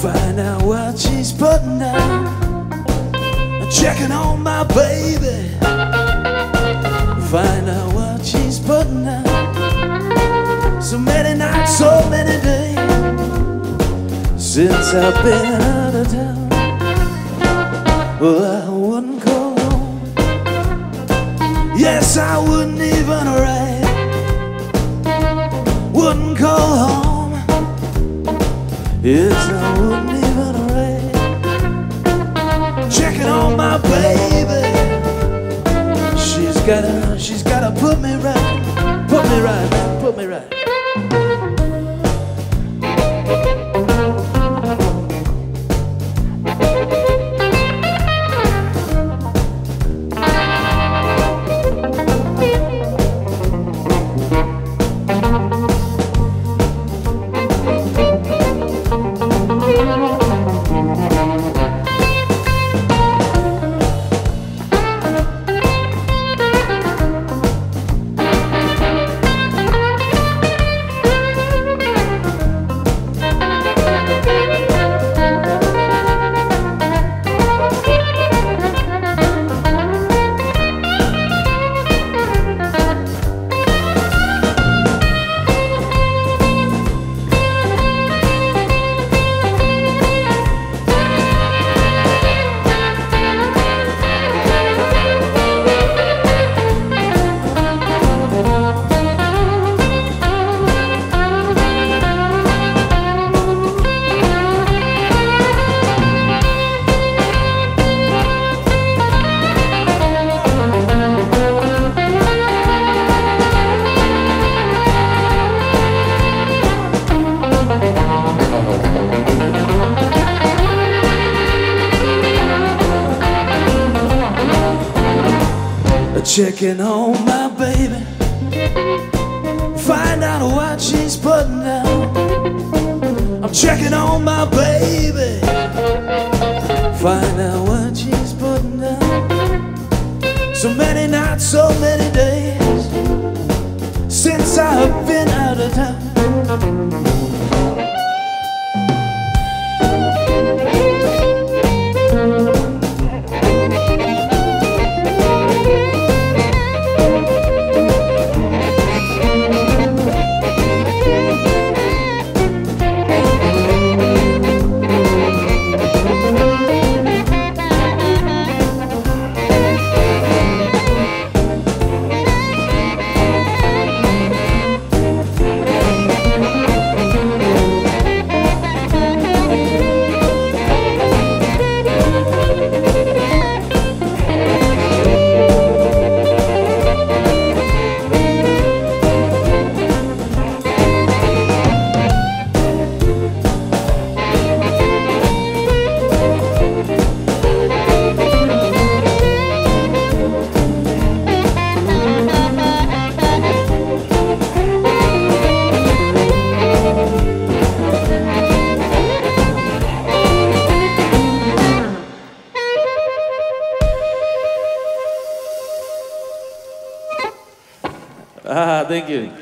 Find out what she's putting down. Checking on my baby. Find out what she's putting down. So many nights, so many days since I've been out of town. Well, I wouldn't call home. Yes, I wouldn't even write. Wouldn't call home. Yes, I wouldn't even write. Checking on my baby. She's gotta, she's gotta put me right. Put me right, put me right. Checking on my baby. Find out what she's putting down. I'm checking on my baby. Find out what she's putting down. So many nights, so many days since I've been out of town. Thank you.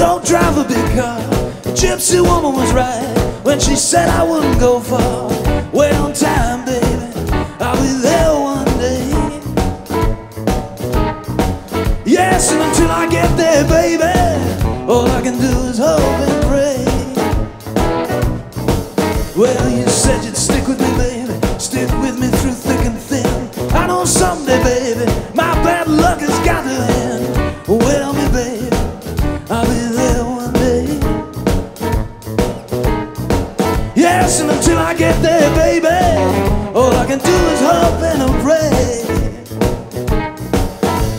Don't drive a big car. The gypsy woman was right when she said I wouldn't go far. Wait on time, baby. I'll be there one day. Yes, and until I get there, baby, all I can do is hope and pray. Well, you said you'd stick with me, baby. Stick with me through thick and thin. I know someday, baby, my bad luck has got to end. I get there, baby, all I can do is hope and I pray.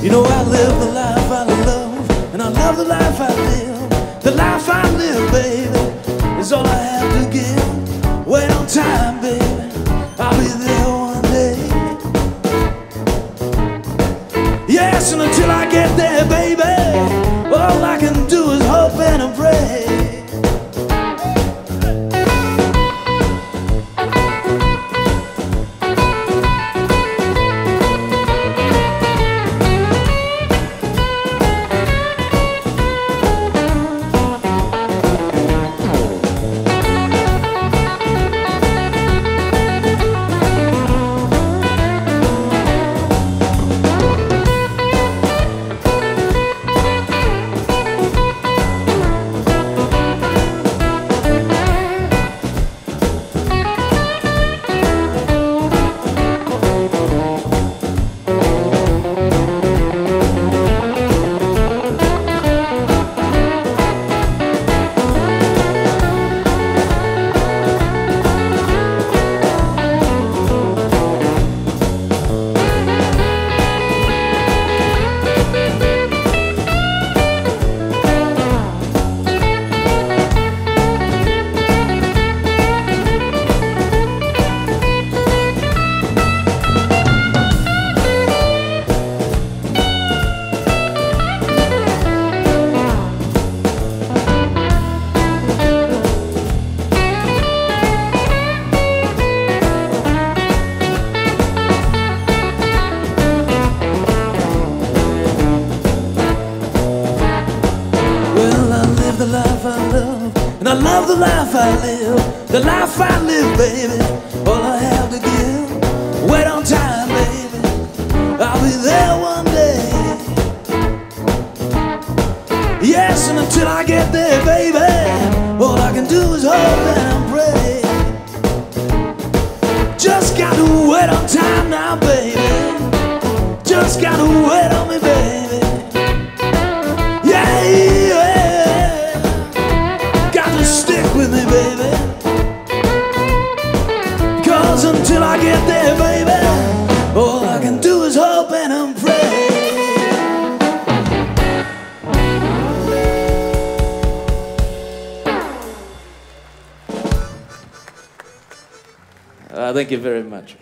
You know, I live the life I love, and I love the life I live. The life I live, baby, is all I have to give. Wait on time, love, and I love the life I live. The life I live, baby, all I have to give. Wait on time, baby, I'll be there one day. Yes, and until I get there, baby, all I can do is hope I get there, baby, all I can do is hope and pray. Uh, thank you very much.